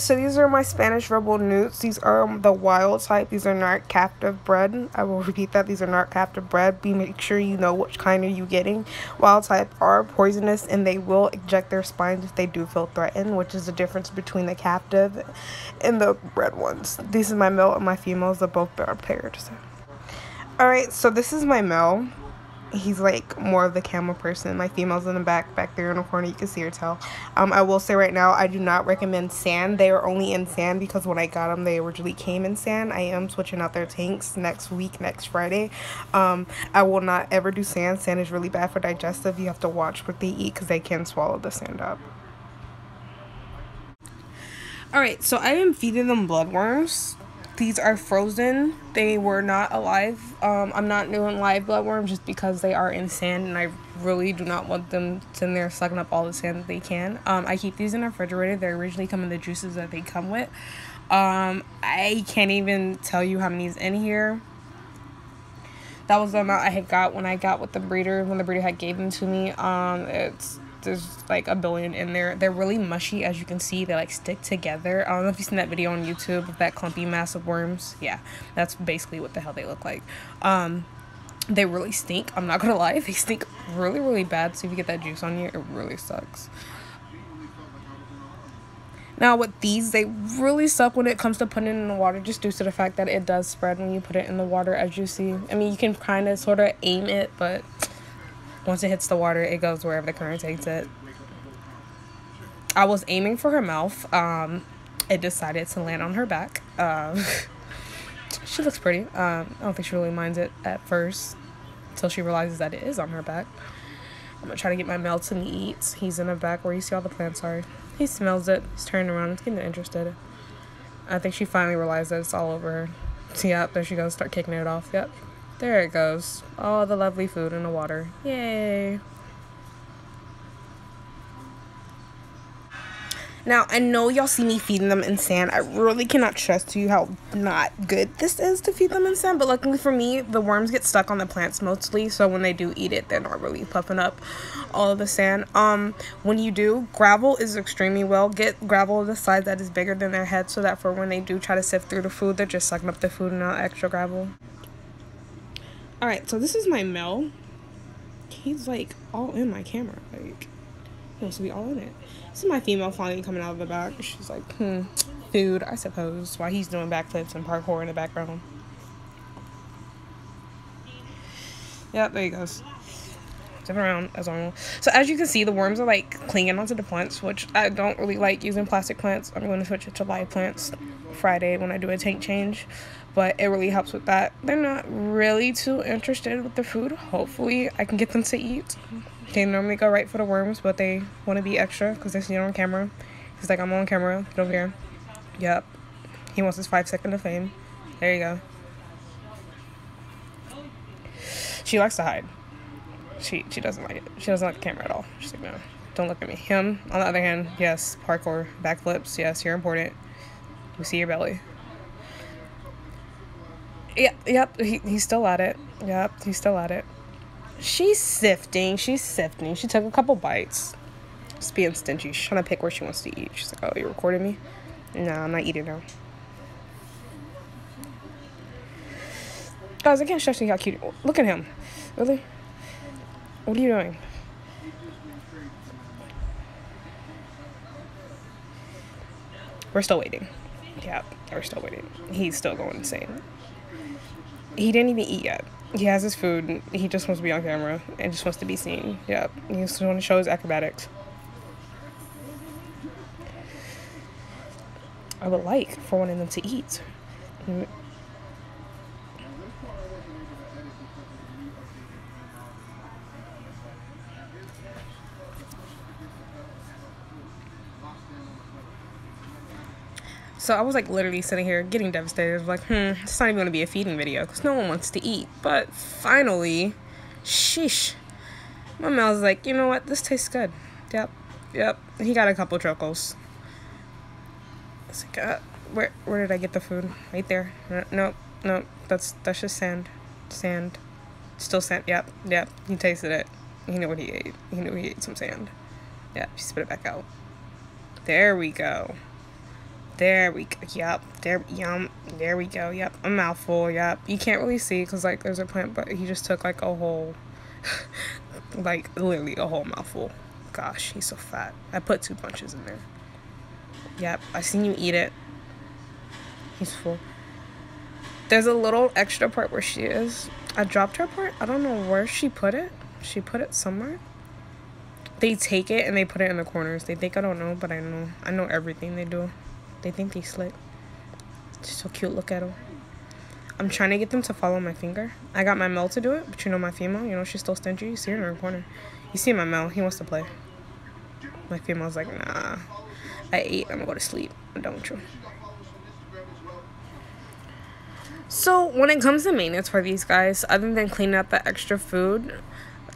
so these are my Spanish Ripple Newts. These are um, the wild type. These are not captive bred. I will repeat that. These are not captive bred. Be make sure you know which kind are you getting. Wild type are poisonous and they will eject their spines if they do feel threatened, which is the difference between the captive and the bred ones. This is my male and my females. They're both are paired. So. Alright, so this is my male he's like more of the camel person. My female's in the back, back there in the corner. You can see her tail. Um, I will say right now, I do not recommend sand. They are only in sand because when I got them, they originally came in sand. I am switching out their tanks next week, next Friday. Um, I will not ever do sand. Sand is really bad for digestive. You have to watch what they eat because they can swallow the sand up. Alright, so I am feeding them bloodworms these are frozen. They were not alive. Um, I'm not doing live bloodworms just because they are in sand and I really do not want them in there sucking up all the sand that they can. Um, I keep these in the refrigerator. They originally come in the juices that they come with. Um, I can't even tell you how many's in here. That was the amount I had got when I got with the breeder, when the breeder had gave them to me. Um, it's there's like a billion in there. They're really mushy, as you can see. They like stick together. I don't know if you've seen that video on YouTube of that clumpy mass of worms. Yeah, that's basically what the hell they look like. Um, they really stink. I'm not gonna lie, they stink really, really bad. So if you get that juice on you, it really sucks. Now with these, they really suck when it comes to putting in the water just due to the fact that it does spread when you put it in the water as you see. I mean, you can kind of sort of aim it, but once it hits the water, it goes wherever the current takes it. I was aiming for her mouth. Um, it decided to land on her back. Um, she looks pretty. Um, I don't think she really minds it at first until she realizes that it is on her back. I'm gonna try to get my male to eat. He's in the back where you see all the plants are. He smells it. He's turning around. He's getting interested. I think she finally realized that it's all over her. So, yep, there she goes. Start kicking it off. Yep. There it goes. All the lovely food in the water. Yay. Now, I know y'all see me feeding them in sand. I really cannot trust to you how not good this is to feed them in sand. But luckily for me, the worms get stuck on the plants mostly. So when they do eat it, they're not really puffing up all of the sand. Um, When you do, gravel is extremely well. Get gravel the size that is bigger than their head so that for when they do try to sift through the food, they're just sucking up the food and not extra gravel. Alright, so this is my Mel. He's like all in my camera. Like, he wants to be all in it. This is my female finally coming out of the back. She's like, hmm, food, I suppose, while he's doing backflips and parkour in the background. Yep, there he goes. Around as normal. So as you can see, the worms are like clinging onto the plants, which I don't really like using plastic plants. I'm going to switch it to live plants Friday when I do a tank change but it really helps with that. They're not really too interested with the food. Hopefully, I can get them to eat. They normally go right for the worms, but they want to be extra because they see it on camera. He's like, I'm on camera. Get over here. Yep. He wants his five second of fame. There you go. She likes to hide. She she doesn't like it. She doesn't like the camera at all. She's like, no, don't look at me. Him, on the other hand, yes, parkour, backflips, yes, you're important. We see your belly. Yep, yep, he, he's still at it. Yep, he's still at it. She's sifting. She's sifting. She took a couple bites. Just being stingy. She's trying to pick where she wants to eat. She's like, oh, you recording me? No, I'm not eating now. Guys, I can't stress you how cute. Look at him. Really? What are you doing? We're still waiting. Yeah, we're still waiting. He's still going insane he didn't even eat yet. He has his food. He just wants to be on camera and just wants to be seen. Yep. He just wants to show his acrobatics. I would like for one of them to eat. So I was like literally sitting here getting devastated. Like, hmm, it's not even gonna be a feeding video because no one wants to eat. But finally, sheesh, my mouth's like, you know what? This tastes good. Yep, yep. He got a couple chocos. It's like, uh, where where did I get the food? Right there. No, nope, nope. That's that's just sand, sand. Still sand. Yep, yep. He tasted it. He knew what he ate. He knew he ate some sand. Yeah, he spit it back out. There we go. There we go. Yep. There. Yum. There we go. Yep. A mouthful. Yep. You can't really see because like there's a plant, but he just took like a whole, like literally a whole mouthful. Gosh, he's so fat. I put two punches in there. Yep. I seen you eat it. He's full. There's a little extra part where she is. I dropped her part. I don't know where she put it. She put it somewhere. They take it and they put it in the corners. They think I don't know, but I know. I know everything they do. They think they slick. So cute. Look at them. I'm trying to get them to follow my finger. I got my male to do it, but you know my female, you know, she's still stingy. You see her in the corner. You see my male, he wants to play. My female's like, nah. I ate, I'm gonna go to sleep. Don't you? So when it comes to maintenance for these guys, other than cleaning up the extra food,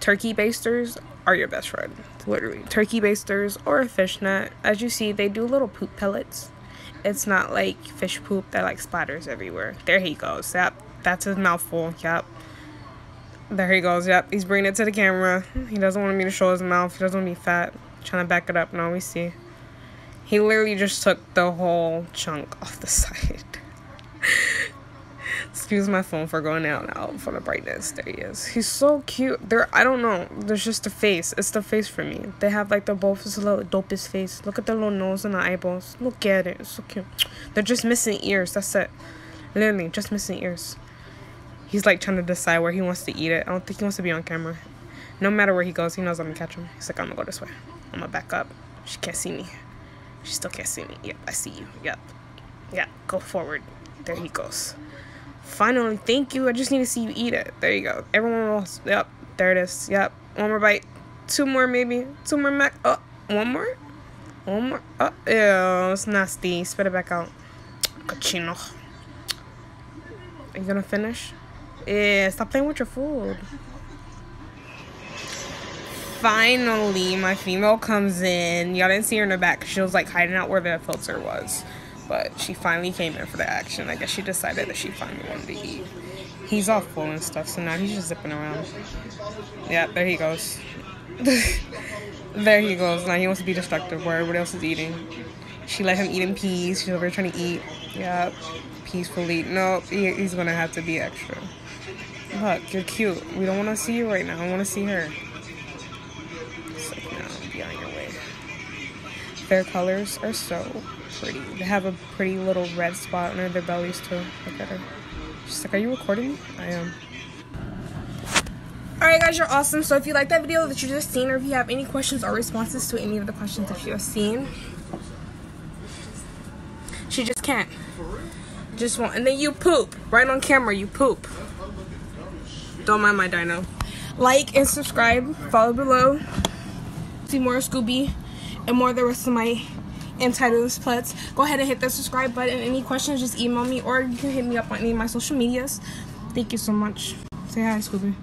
turkey basters are your best friend. Literally, turkey basters or a fish net. As you see, they do little poop pellets. It's not like fish poop that like splatters everywhere. There he goes. Yep, that's his mouthful. Yep. There he goes. Yep, he's bringing it to the camera. He doesn't want me to show his mouth. He doesn't want me fat. trying to back it up. No, we see. He literally just took the whole chunk off the side. Excuse my phone for going out out for the brightness. There he is. He's so cute. There, I don't know. There's just the face. It's the face for me. They have like the both is a little dopest face. Look at the little nose and the eyeballs. Look at it. It's so cute. They're just missing ears. That's it. Literally, just missing ears. He's like trying to decide where he wants to eat it. I don't think he wants to be on camera. No matter where he goes, he knows I'm gonna catch him. He's like, I'm gonna go this way. I'm gonna back up. She can't see me. She still can't see me. Yep, I see you. Yep. Yeah, go forward. There he goes. Finally, thank you. I just need to see you eat it. There you go. Everyone else. Yep. There it is. Yep. One more bite. Two more, maybe. Two more mac. Oh, one more. One more. Oh, ew. It's nasty. Spit it back out. Cochino. Are you gonna finish? Yeah. Stop playing with your food. Finally, my female comes in. Y'all didn't see her in the back. She was like hiding out where the filter was. But she finally came in for the action. I guess she decided that she finally wanted to eat. He's all full and stuff, so now he's just zipping around. Yeah, there he goes. there he goes. Now he wants to be destructive where everybody else is eating. She let him eat in peace. She's over trying to eat. Yeah, peacefully. No, he, he's gonna have to be extra. Look, you're cute. We don't want to see you right now. I want to see her. It's be on your way. Their colors are so pretty. They have a pretty little red spot under their bellies too. Look at her. She's like, are you recording? I am. Alright guys, you're awesome. So if you like that video that you just seen or if you have any questions or responses to any of the questions that you have seen, she just can't. Just want and then you poop. Right on camera, you poop. Don't mind my dino. Like and subscribe. Follow below. See more Scooby and more of the rest of my entitled Putts. Go ahead and hit that subscribe button. Any questions, just email me or you can hit me up on any of my social medias. Thank you so much. Say hi, Scooby.